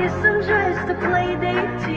guess I'm just a play date.